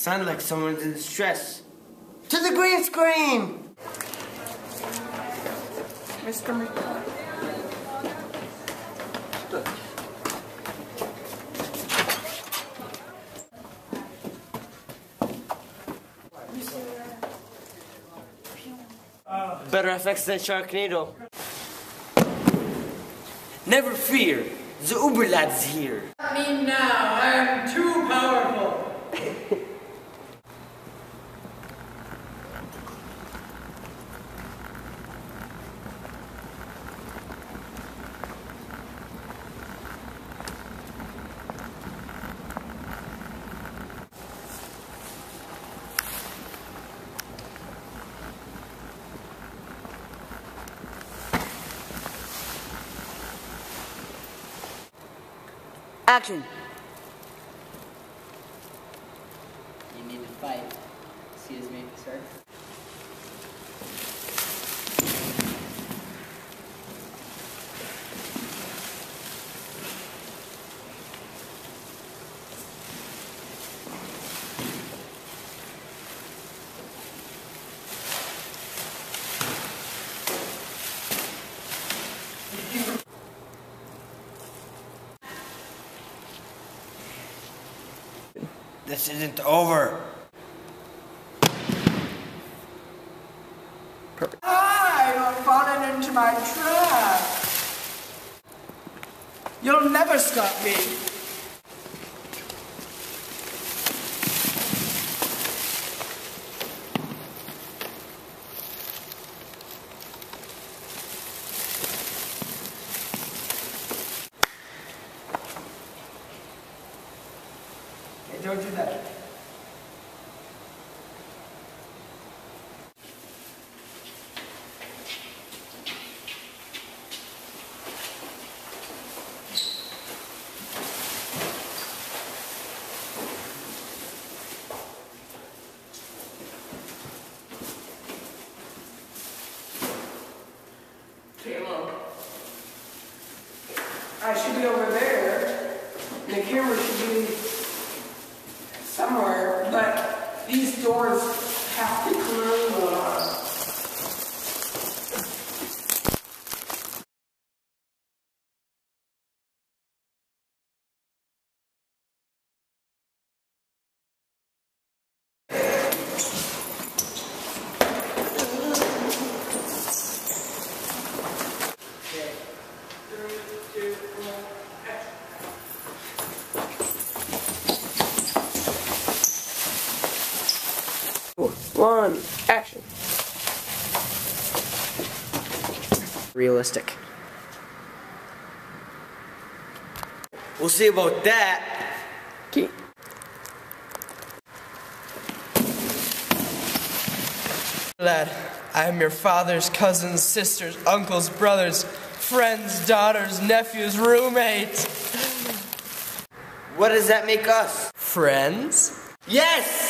Sound like someone's in distress. To the green screen! Mr. McDonald. Better effects than Sharknado. Never fear, the Uber lad's here. me now. I am too powerful. Action. You need to fight. His mate, sir? This isn't over. I have fallen into my trap. You'll never stop me. Don't do that. I should be over there. The camera should be somewhere. But these doors have to close. One. Action. Realistic. We'll see about that. Key. Lad, I am your father's cousins, sisters, uncles, brothers, friends, daughters, nephews, roommates. What does that make us? Friends? Yes!